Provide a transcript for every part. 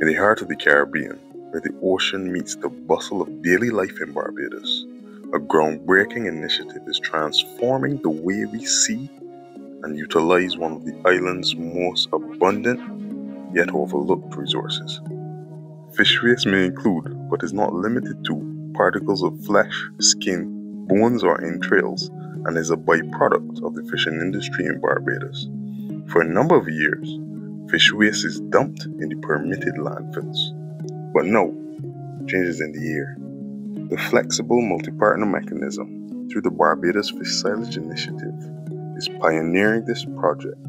In the heart of the Caribbean, where the ocean meets the bustle of daily life in Barbados, a groundbreaking initiative is transforming the way we see and utilize one of the island's most abundant yet overlooked resources. Fish waste may include, but is not limited to, particles of flesh, skin, bones, or entrails, and is a byproduct of the fishing industry in Barbados. For a number of years, fish waste is dumped in the permitted landfills. But no, changes in the air. The flexible multi-partner mechanism through the Barbados Fish Silage Initiative is pioneering this project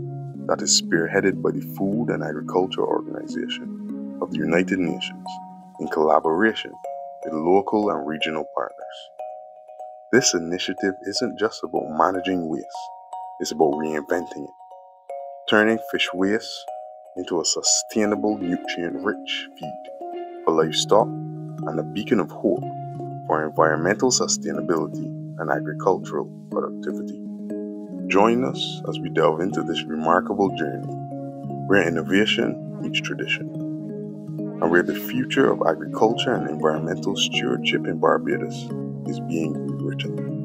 that is spearheaded by the Food and Agriculture Organization of the United Nations in collaboration with local and regional partners. This initiative isn't just about managing waste, it's about reinventing it, turning fish waste into a sustainable, nutrient rich feed for livestock and a beacon of hope for environmental sustainability and agricultural productivity. Join us as we delve into this remarkable journey where innovation meets tradition and where the future of agriculture and environmental stewardship in Barbados is being rewritten.